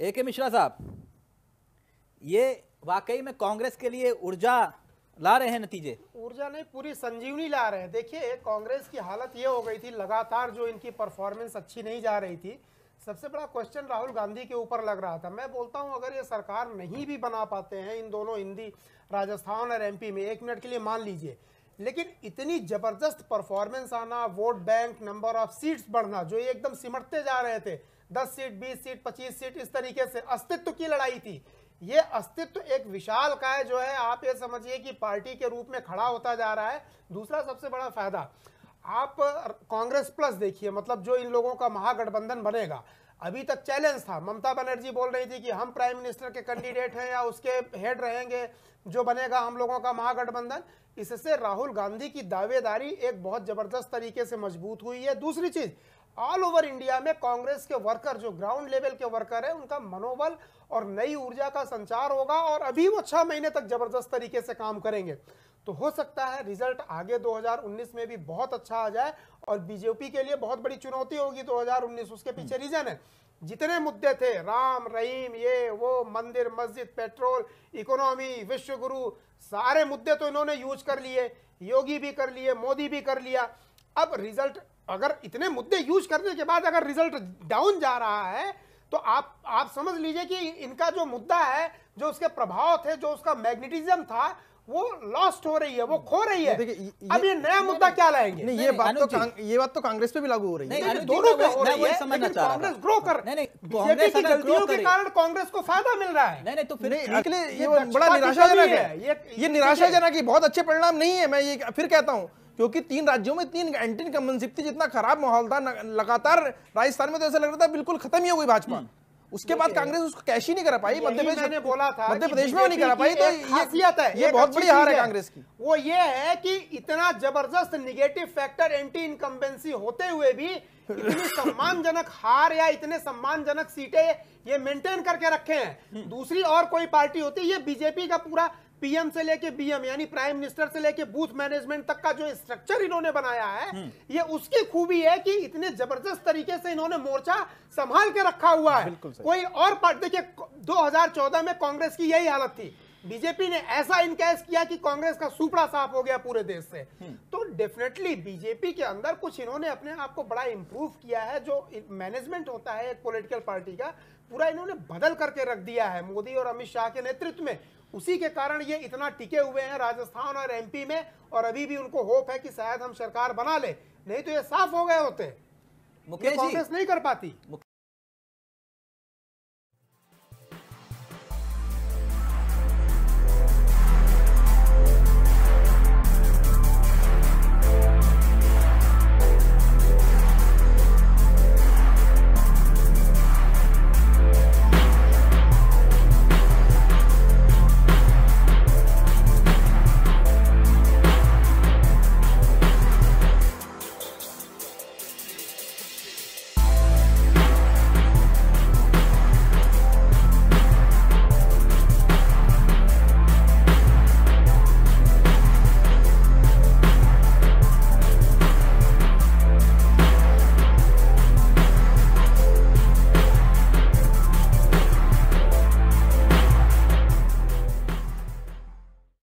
ए के मिश्रा साहब, ये वाकई में कांग्रेस के लिए ऊर्जा ला रहे हैं नतीजे? ऊर्जा नहीं, पूरी संजीवनी ला रहे हैं। देखिए, कांग्रेस की हालत ये हो गई थी, लगातार जो इनकी परफॉर्मेंस अच्छी नहीं जा रही थी। सबसे बड़ा क्वेश्चन राहुल गांधी के ऊपर लग रहा था। मैं बोलता हूँ, अगर ये सरकार नहीं भी बना पाते हैं, इन दोनों हिंदी, राजस्थान और एमपी में, एक मिनट के लिए मान लीजिए लेकिन इतनी ज़बरदस्त परफॉर्मेंस आना vote bank number of seats बढ़ना, जो ये एकदम सिमटते जा रहे थे 10 सीट 20 सीट 25 सीट इस तरीके से अस्तित्व की लड़ाई थी। ये अस्तित्व एक विशाल काय जो है, आप ये समझिए कि पार्टी के रूप में खड़ा होता जा रहा है। दूसरा सबसे बड़ा फ़ायदा, आप कांग्रेस प्लस देखिए मतलब जो इन लोगों का महागठबंधन बनेगा अभी तक चैलेंज था। ममता बनर्जी बोल रही थी कि हम प्राइम मिनिस्टर के कैंडिडेट हैं या उसके हेड रहेंगे, जो बनेगा हम लोगों का महागठबंधन। इससे राहुल गांधी की दावेदारी एक बहुत ज़बरदस्त तरीके से मज़बूत हुई है। दूसरी चीज़ ऑल ओवर इंडिया में कांग्रेस के वर्कर जो ग्राउंड लेवल के वर्कर है, उनका मनोबल और नई ऊर्जा का संचार होगा और अभी वो छह महीने तक ज़बरदस्त तरीके से काम करेंगे। तो हो सकता है रिज़ल्ट आगे 2019 में भी बहुत अच्छा आ जाए और बीजेपी के लिए बहुत बड़ी चुनौती होगी 2019 उसके पीछे रीजन है। जितने मुद्दे थे राम रहीम ये वो मंदिर मस्जिद पेट्रोल इकोनॉमी विश्व गुरु सारे मुद्दे तो इन्होंने यूज़ कर लिए योगी भी कर लिए मोदी भी कर लिया। अब रिज़ल्ट अगर इतने मुद्दे यूज़ करने के बाद अगर रिज़ल्ट डाउन जा रहा है तो आप आप समझ लीजिए कि इनका जो मुद्दा है जो उसके प्रभाव थे जो उसका मैग्नेटिज्म था वो लॉस्ट हो रही है वो खो रही है। देखिए, ये- अब ये नया मुद्दा क्या लाएँगे? नहीं ये बात तो ये बात तो कांग्रेस पे भी लागू हो रही है। दोनों पे हो रही है वही समझना लेकिन चाह रहा कांग्रेस ग्रो कर नहीं, बीजेपी की गलतियों के कारण कांग्रेस को फ़ायदा मिल रहा है। नहीं नहीं तो फिर इसके लिए ये बड़ा निराशाजनक है। है। ये- ये निराशाजनक है बहुत अच्छे परिणाम नहीं है मैं ये फिर कहता हूँ क्योंकि तीन राज्यों में तीन एंटी इनकम्बेंसिप थी जितना खराब माहौल था लगातार राजस्थान में तो ऐसा लग रहा था बिल्कुल खत्म ही हो गई भाजपा। उसके बाद कांग्रेस उसको कैश ही नहीं कर पाई मध्य प्रदेश ने बोला था मध्य प्रदेश में नहीं कर पाई तो ये खासियत है ये ये बहुत बड़ी हार है कांग्रेस की। वो ये है कि इतना ज़बरदस्त निगेटिव फैक्टर एंटी इनकम्बेंसी होते हुए भी इतनी सम्मानजनक हार या इतने सम्मानजनक सीटें ये मेंटेन करके रखे हैं। दूसरी और कोई पार्टी होती है ये बीजेपी का पूरा पीएम से लेके बीएम यानी प्राइम मिनिस्टर से लेके बूथ मैनेजमेंट तक का जो स्ट्रक्चर इन्होंने बनाया है ये उसकी खूबी है कि इतने ज़बरदस्त तरीके से इन्होंने मोर्चा संभाल के रखा हुआ है। कोई और पार्टी देखिए 2014 में कांग्रेस की यही हालत थी। बीजेपी ने ऐसा इनकैश किया कि कांग्रेस का सुपड़ा साफ़ हो गया पूरे देश से। तो डेफिनेटली बीजेपी के अंदर कुछ इन्होंने अपने आप को बड़ा इंप्रूव किया है जो मैनेजमेंट होता है एक पॉलिटिकल पार्टी का पूरा इन्होंने बदल करके रख दिया है मोदी और अमित शाह के नेतृत्व में। उसी के कारण ये इतना टिके हुए हैं राजस्थान और एमपी में और अभी भी उनको होप है कि शायद हम सरकार बना ले। नहीं तो ये साफ़ हो गए होते। मुकेश कांग्रेस नहीं कर पाती।